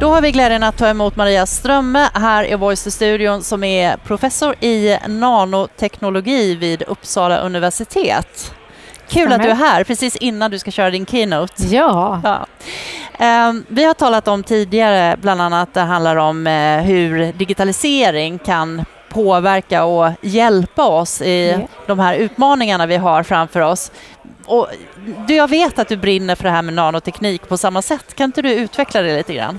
Då har vi glädjen att ta emot Maria Strömme här i Voice-studion som är professor i nanoteknologi vid Uppsala universitet. Kul Stämmer. att du är här precis innan du ska köra din keynote. Ja. ja. Um, vi har talat om tidigare, bland annat det handlar om uh, hur digitalisering kan påverka och hjälpa oss i yeah. de här utmaningarna vi har framför oss. Och jag vet att du brinner för det här med nanoteknik på samma sätt. Kan inte du utveckla det lite grann?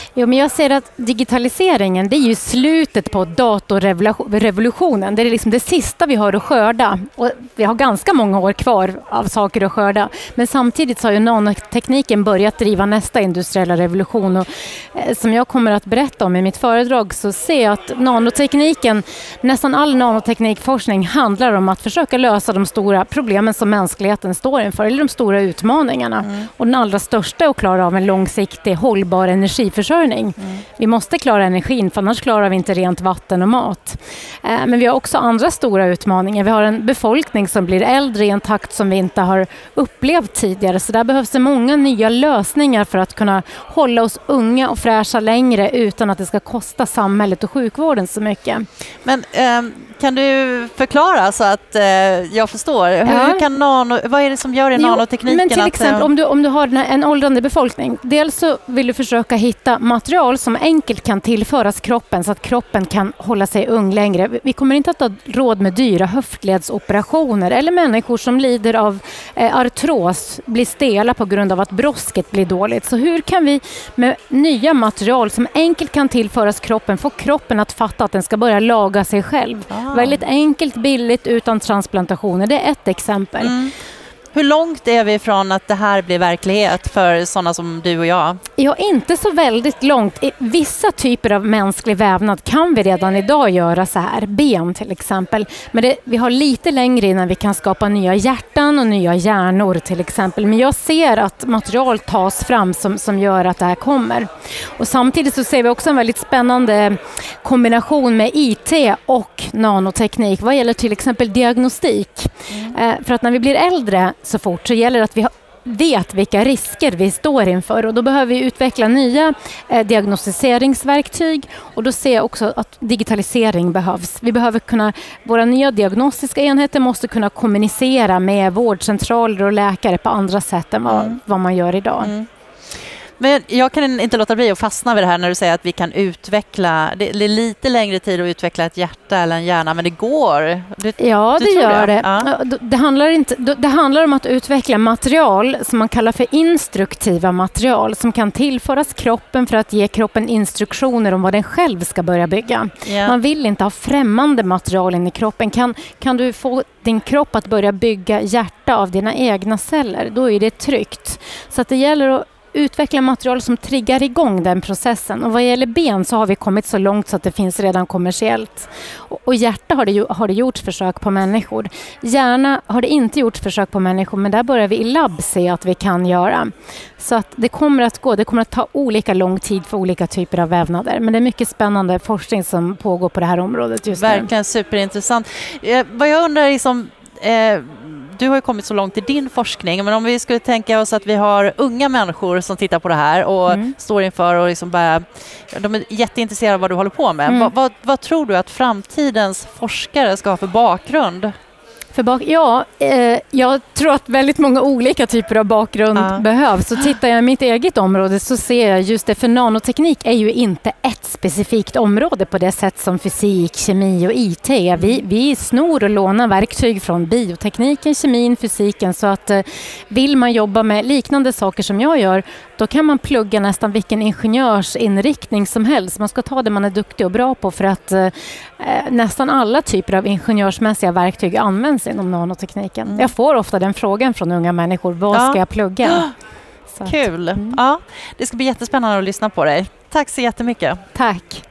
Jo, men jag ser att digitaliseringen det är ju slutet på datorrevolutionen. Det är liksom det sista vi har att skörda. Och vi har ganska många år kvar av saker att skörda. Men samtidigt så har ju nanotekniken börjat driva nästa industriella revolution. Och, eh, som jag kommer att berätta om i mitt föredrag så ser jag att nanotekniken, nästan all nanoteknikforskning handlar om att försöka lösa de stora problemen som mänskligheten står inför, eller de stora utmaningarna. Mm. Och den allra största är att klara av en långsiktig hållbar energiförsörjning energiförsörjning. Mm. Vi måste klara energin, för annars klarar vi inte rent vatten och mat. Eh, men vi har också andra stora utmaningar. Vi har en befolkning som blir äldre i en takt som vi inte har upplevt tidigare. Så där behövs det många nya lösningar för att kunna hålla oss unga och fräscha längre utan att det ska kosta samhället och sjukvården så mycket. Men eh, kan du förklara så att eh, jag förstår? Ja. Hur kan nano, vad är det som gör i nanotekniken? Men till exempel att, om, du, om du har en åldrande befolkning. Dels så vill du försöka hitta material som enkelt kan tillföras kroppen så att kroppen kan hålla sig ung längre. Vi kommer inte att ha råd med dyra höftledsoperationer eller människor som lider av eh, artros, blir stela på grund av att brosket blir dåligt. Så hur kan vi med nya material som enkelt kan tillföras kroppen få kroppen att fatta att den ska börja laga sig själv? Ah. Väldigt enkelt, billigt, utan transplantationer. Det är ett exempel. Mm. Hur långt är vi från att det här blir verklighet för sådana som du och jag? Ja, inte så väldigt långt. I vissa typer av mänsklig vävnad kan vi redan idag göra så här. Ben till exempel. Men det, vi har lite längre innan vi kan skapa nya hjärtan och nya hjärnor till exempel. Men jag ser att material tas fram som, som gör att det här kommer. Och samtidigt så ser vi också en väldigt spännande kombination med IT och nanoteknik vad gäller till exempel diagnostik. Mm. Eh, för att när vi blir äldre så fort så gäller det att vi vet vilka risker vi står inför och då behöver vi utveckla nya eh, diagnostiseringsverktyg och då ser jag också att digitalisering behövs. Vi behöver kunna, våra nya diagnostiska enheter måste kunna kommunicera med vårdcentraler och läkare på andra sätt än vad, mm. vad man gör idag. Mm. Men jag kan inte låta bli att fastna vid det här när du säger att vi kan utveckla, det är lite längre tid att utveckla ett hjärta eller en hjärna, men det går? Du, ja, det gör det. det. Ja. Det, handlar inte, det handlar om att utveckla material som man kallar för instruktiva material som kan tillföras kroppen för att ge kroppen instruktioner om vad den själv ska börja bygga. Ja. Man vill inte ha främmande material in i kroppen. Kan, kan du få din kropp att börja bygga hjärta av dina egna celler, då är det tryggt. Så att det gäller att utveckla material som triggar igång den processen. Och vad gäller ben så har vi kommit så långt så att det finns redan kommersiellt. Och, hjärta har det, har det gjorts försök på människor. Hjärna har det inte gjorts försök på människor men där börjar vi i labb se att vi kan göra. Så att det kommer att gå. Det kommer att ta olika lång tid för olika typer av vävnader. Men det är mycket spännande forskning som pågår på det här området just Verkligen nu. Verkligen superintressant. Eh, vad jag undrar liksom, eh, du har ju kommit så långt i din forskning, men om vi skulle tänka oss att vi har unga människor som tittar på det här och mm. står inför och liksom bara, de är jätteintresserade av vad du håller på med. Mm. Vad, vad, vad tror du att framtidens forskare ska ha för bakgrund? För bak ja, eh, jag tror att väldigt många olika typer av bakgrund ja. behövs. Så tittar jag i mitt eget område så ser jag just det, för nanoteknik är ju inte ett specifikt område på det sätt som fysik, kemi och IT. Vi, vi snor och lånar verktyg från biotekniken, kemin, fysiken. Så att eh, vill man jobba med liknande saker som jag gör, då kan man plugga nästan vilken ingenjörsinriktning som helst. Man ska ta det man är duktig och bra på för att eh, nästan alla typer av ingenjörsmässiga verktyg används inom nanotekniken. Mm. Jag får ofta den frågan från unga människor. Vad ja. ska jag plugga? Så Kul. mm. Ja, det ska bli jättespännande att lyssna på dig. Tack så jättemycket. Tack.